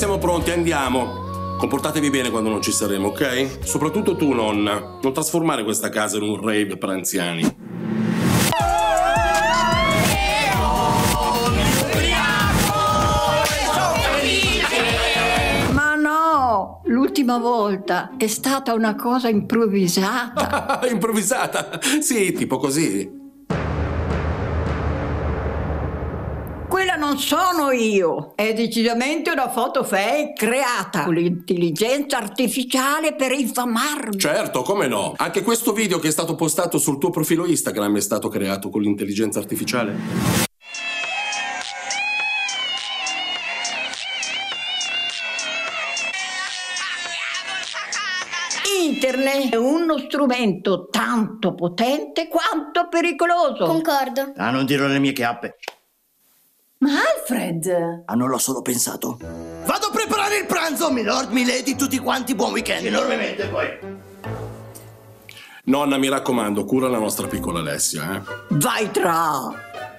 siamo pronti, andiamo. Comportatevi bene quando non ci saremo, ok? Soprattutto tu, nonna. Non trasformare questa casa in un rave per anziani. Ma no, l'ultima volta è stata una cosa improvvisata. Improvvisata? Sì, tipo così. Non sono io, è decisamente una foto fake creata con l'intelligenza artificiale per infamarmi. Certo, come no? Anche questo video che è stato postato sul tuo profilo Instagram è stato creato con l'intelligenza artificiale? Internet è uno strumento tanto potente quanto pericoloso. Concordo. Ah, non dirò le mie chiappe. Ma Alfred! Ah, non l'ho solo pensato. Vado a preparare il pranzo, milord, milady, tutti quanti, buon weekend. Enormemente poi. Nonna, mi raccomando, cura la nostra piccola Alessia, eh? Vai tra!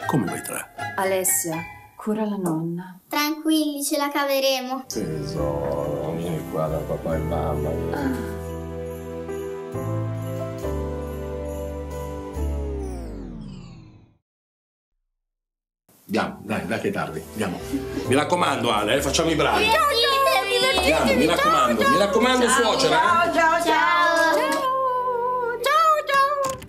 Come vai tre? Alessia, cura la nonna. Tranquilli, ce la caveremo. Tesoro, vieni qua da papà e mamma. Andiamo, dai, dai che è tardi, andiamo. Mi raccomando, Ale, eh, facciamo i bravi. Andiamo, mi raccomando, mi raccomando, suocera, eh? Ciao, ciao, ciao! Ciao, ciao!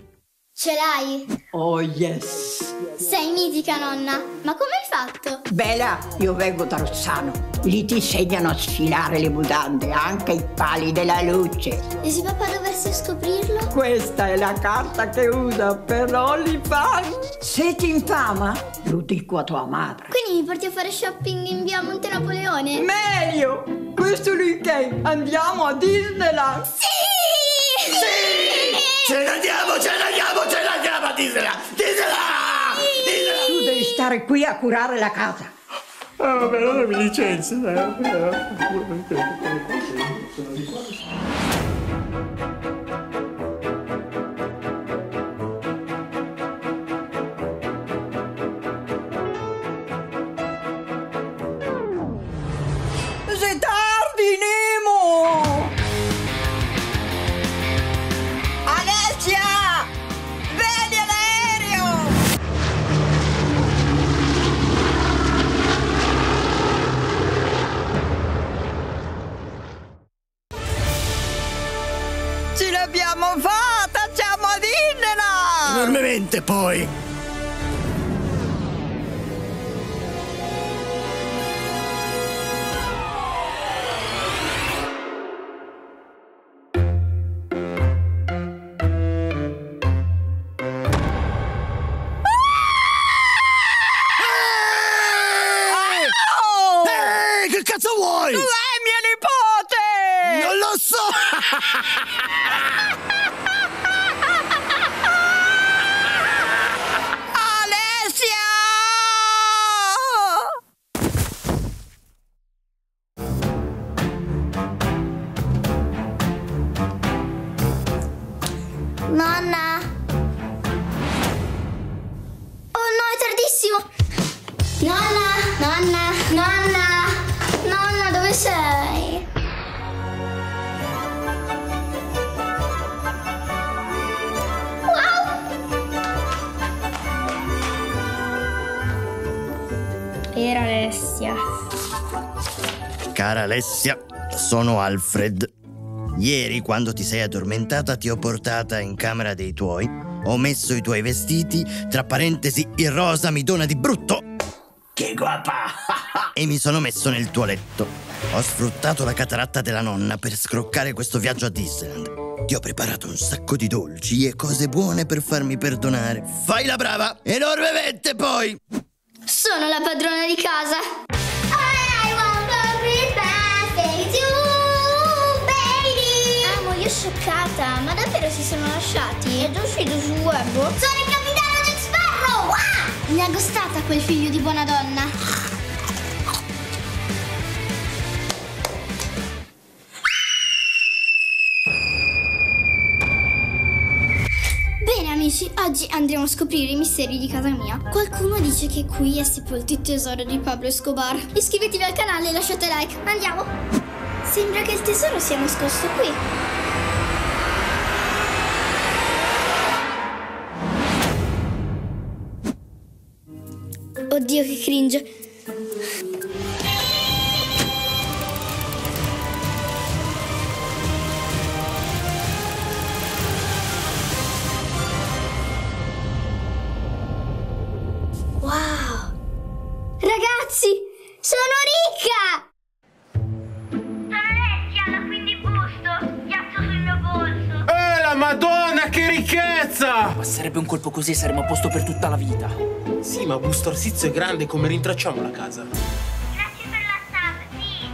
Ce l'hai? Oh yes! Sei mitica, nonna. Ma come hai fatto? Bella, io vengo da Rossano. Lì ti insegnano a sfilare le mutande, anche i pali della luce. E se papà dovesse scoprirlo? Questa è la carta che usa per OnlyFans. Se ti infama, lo dico a tua madre. Quindi mi porti a fare shopping in via Monte Napoleone? Meglio! Questo weekend andiamo a Disneyland! Sì! Ce ne andiamo, ce ne andiamo, ce ne andiamo a Disneyland! Disneyland! Devi stare qui a curare la casa. Ah, vabbè, allora mi licenzi. Sei l'abbiamo fatta! Siamo a Disneyland! Enormemente poi. Cara Alessia, sono Alfred. Ieri, quando ti sei addormentata, ti ho portata in camera dei tuoi. Ho messo i tuoi vestiti, tra parentesi, il rosa mi dona di brutto. Che guapa! e mi sono messo nel tuo letto. Ho sfruttato la cataratta della nonna per scroccare questo viaggio a Disneyland. Ti ho preparato un sacco di dolci e cose buone per farmi perdonare. Fai la brava! Enormemente poi! Sono la padrona di casa. Scioccata. Ma davvero si sono lasciati? È già uscito sul web? Sono il capitano Jack Sparrow! Ah! Mi ha gustata quel figlio di buona donna. Bene, amici, oggi andremo a scoprire i misteri di casa mia. Qualcuno dice che qui è sepolto il tesoro di Pablo Escobar. Iscrivetevi al canale e lasciate like. Andiamo! Sembra che il tesoro sia nascosto qui. Oddio che cringe. Wow! Ragazzi, sono ricca! Sono Alessia, la quindi busto, ghiaccio sul mio polso. Eh, la madonna, che ricchezza! Ma sarebbe un colpo così e saremmo a posto per tutta la vita. Sì, ma Busto Arsizio è grande, come rintracciamo la casa? Grazie per la sub, sì.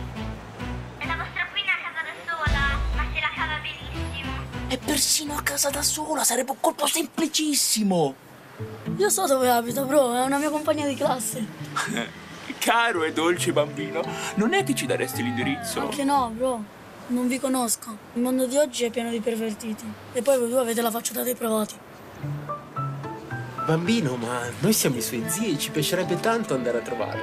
È la vostra prima casa da sola, ma se la cava benissimo. E persino a casa da sola, sarebbe un colpo semplicissimo. Io so dove abita, bro, è una mia compagna di classe. Caro e dolce bambino, non è che ci daresti l'indirizzo? Anche no, bro. Non vi conosco. Il mondo di oggi è pieno di pervertiti. E poi voi due avete la faccia da dei provati. Bambino, ma noi siamo i suoi zii e ci piacerebbe tanto andare a trovarlo.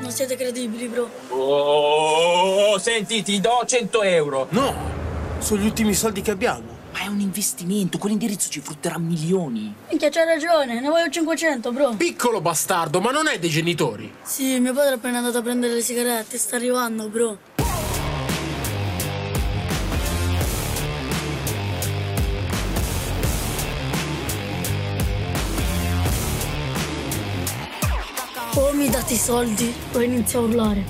Non siete credibili, bro. Oh, senti, ti do 100 euro. No, sono gli ultimi soldi che abbiamo. Ma è un investimento, quell'indirizzo ci frutterà milioni. Minchia, c'hai ragione, ne voglio 500, bro. Piccolo bastardo, ma non è dei genitori. Sì, mio padre è appena andato a prendere le sigarette, sta arrivando, bro. I soldi o inizio a urlare.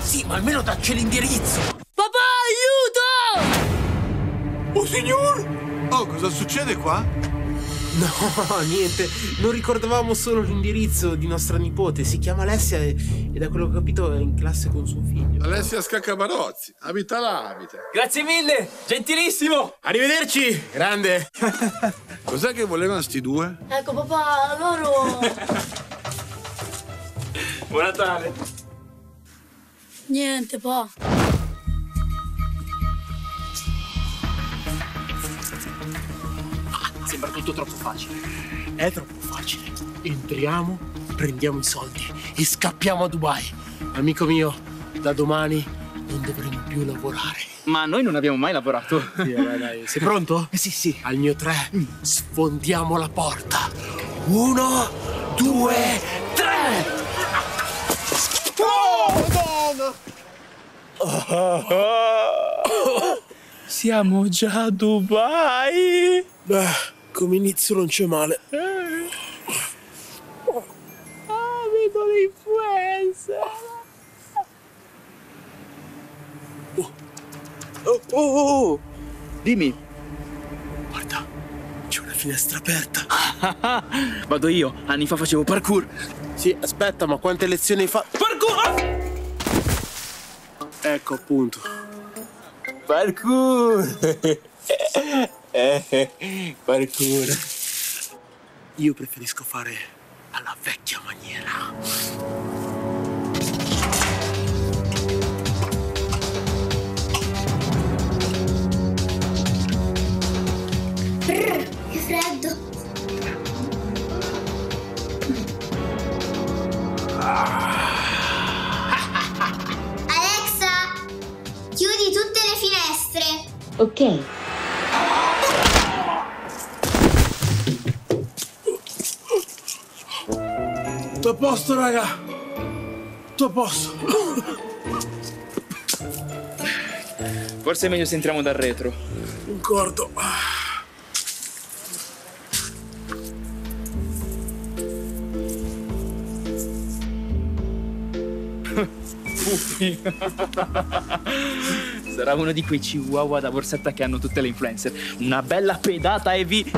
Sì, ma almeno dacci l'indirizzo. Papà, aiuto! Oh, signor! Oh, cosa succede qua? No, niente. Non ricordavamo solo l'indirizzo di nostra nipote. Si chiama Alessia e, e da quello che ho capito è in classe con suo figlio. Alessia Scaccabarozzi. Abita là, abita. Grazie mille, gentilissimo. Arrivederci, grande. Cos'è che volevano sti due? Ecco, papà, loro... Buon Natale. Niente, pa. Sembra tutto troppo facile. È troppo facile. Entriamo, prendiamo i soldi e scappiamo a Dubai. Amico mio, da domani non dovremo più lavorare. Ma noi non abbiamo mai lavorato. Sì, dai, dai. Sei pronto? Eh sì, sì. Al mio tre, sfondiamo la porta. Uno, due, tre! Siamo già a Dubai. Beh, come inizio non c'è male. Ah, vedo le influenze. Oh, oh, oh! Dimmi. Guarda, c'è una finestra aperta. Vado io. Anni fa facevo parkour. Sì, aspetta, ma quante lezioni fatto? Parkour! Ecco, appunto. Parkour! eh, parkour. Io preferisco fare alla vecchia maniera. Brr, che freddo. Alexa, Ok. Tutto a posto, raga. Tutto a posto. Forse è meglio se entriamo dal retro. Concordo. Puffi. Sarà uno di quei chihuahua da borsetta che hanno tutte le influencer. Una bella pedata e vi...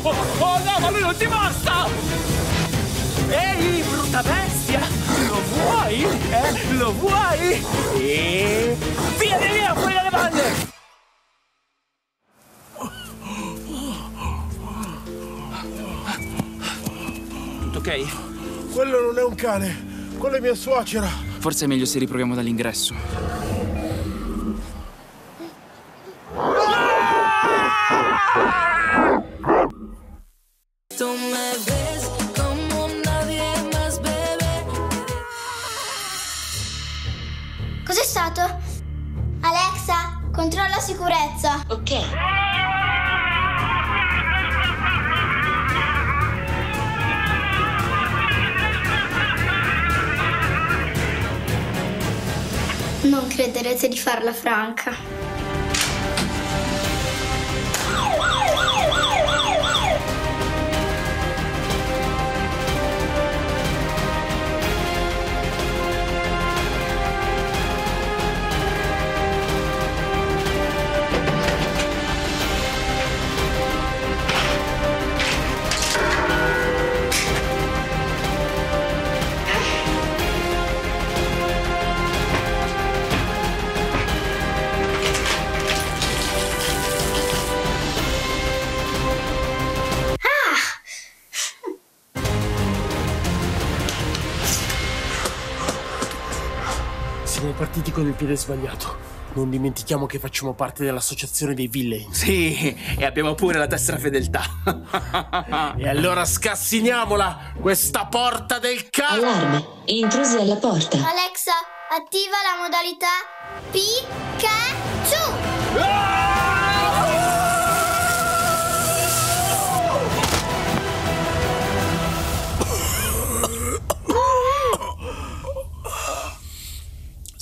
Oh, oh no, ma lui non ti basta! Ehi, brutta bestia! vuoi? Eh? Lo vuoi? E... Via via, lì, fuori dalle bande! Tutto ok? Quello non è un cane, quella è mia suocera. Forse è meglio se riproviamo dall'ingresso. Non crederete di farla franca. Partiti con il piede sbagliato. Non dimentichiamo che facciamo parte dell'associazione dei villains. Sì, e abbiamo pure la tessera fedeltà. E allora scassiniamola, questa porta del cazzo! Allarme, intrusi alla porta. Alexa, attiva la modalità Pikachu!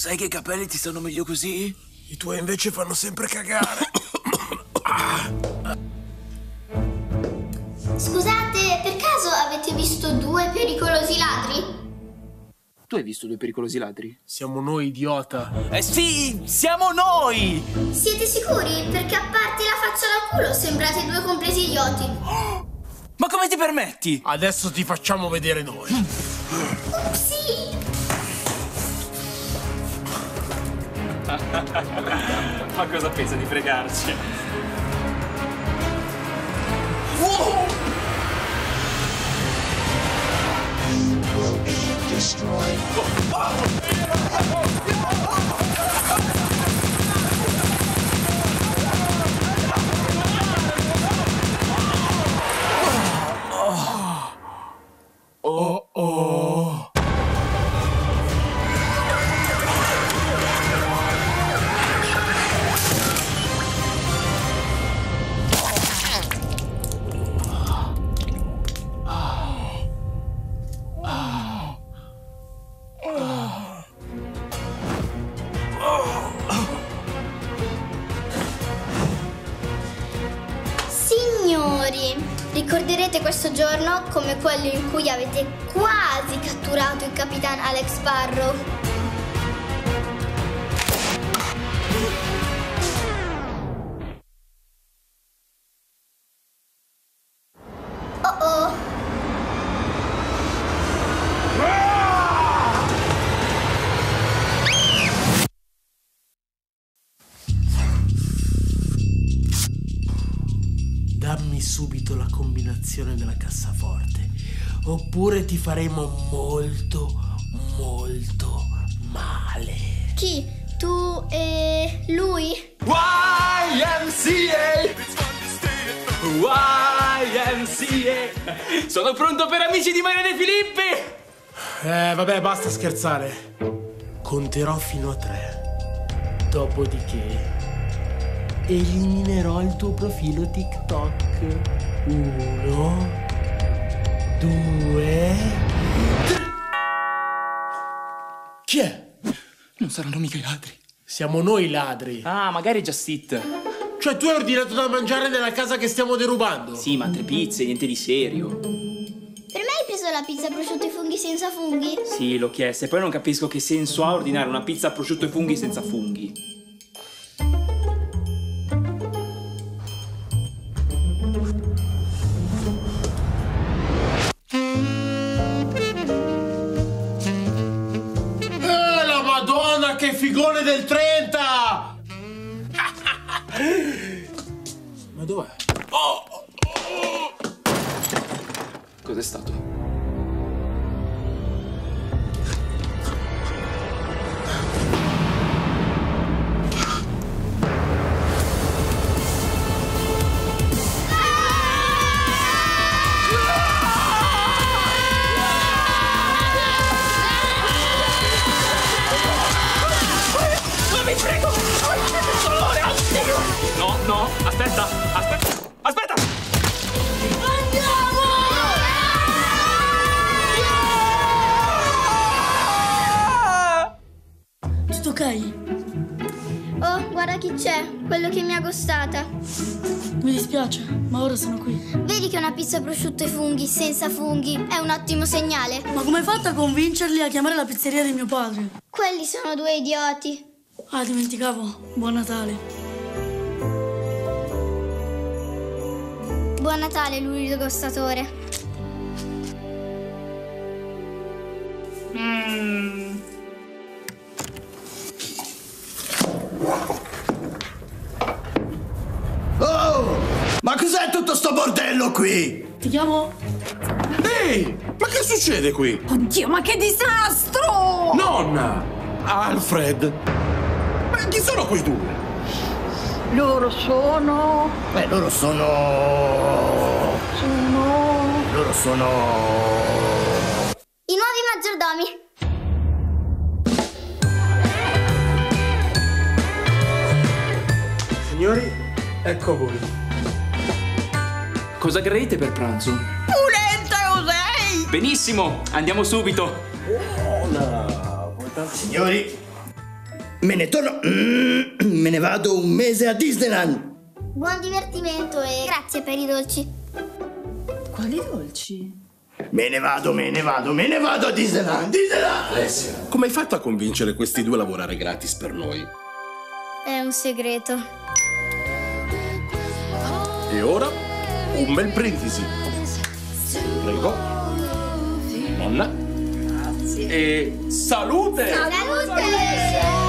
Sai che i capelli ti stanno meglio così? I tuoi invece fanno sempre cagare. Scusate, per caso avete visto due pericolosi ladri? Tu hai visto due pericolosi ladri? Siamo noi, idiota. Eh sì, siamo noi! Siete sicuri? Perché a parte la faccia da culo sembrate due compresi idioti. Ma come ti permetti? Adesso ti facciamo vedere noi. Sì! Ma cosa pensa di fregarci? Oh ricorderete questo giorno come quello in cui avete quasi catturato il capitano Alex Sparrow? Subito la combinazione della cassaforte. Oppure ti faremo molto, molto male. Chi? Tu e lui? YMCA! YMCA! Sono pronto per amici di Mariano e Filippi! Eh, vabbè, basta scherzare. Conterò fino a tre. Dopodiché eliminerò il tuo profilo TikTok. Uno, due, tre. Chi è? Non saranno mica i ladri. Siamo noi ladri. Ah, magari Just Eat. Cioè, tu hai ordinato da mangiare nella casa che stiamo derubando? Sì, ma tre pizze, niente di serio. Per me hai preso la pizza prosciutto e funghi senza funghi? Sì, l'ho chiesto e poi non capisco che senso ha ordinare una pizza prosciutto e funghi senza funghi. Figone del 30! Aspetta, aspetta, aspetta! Andiamo! Tutto ok? Oh, guarda chi c'è, quello che mi ha gostata. Mi dispiace, ma ora sono qui. Vedi che una pizza prosciutto e funghi, senza funghi, è un ottimo segnale. Ma come hai fatto a convincerli a chiamare la pizzeria di mio padre? Quelli sono due idioti. Ah, dimenticavo. Buon Natale. Buon Natale, lurido gostatore. Oh! Ma cos'è tutto sto bordello qui? Ti chiamo? Ehi, ma che succede qui? Oddio, ma che disastro! Nonna! Alfred! Ma chi sono quei due? Loro sono... Beh, loro sono... sono... Loro sono... I nuovi maggiordomi. Signori, ecco voi. Cosa gradite per pranzo? Pulenta, Josei! Benissimo, andiamo subito. Signori, me ne torno... Mm, me ne vado un mese a Disneyland. Buon divertimento e grazie per i dolci. Quali dolci? Me ne vado, me ne vado, me ne vado a Disneyland. Disneyland! Come hai fatto a convincere questi due a lavorare gratis per noi? È un segreto. E ora un bel brindisi. Prego. Nonna. E salute! Salute!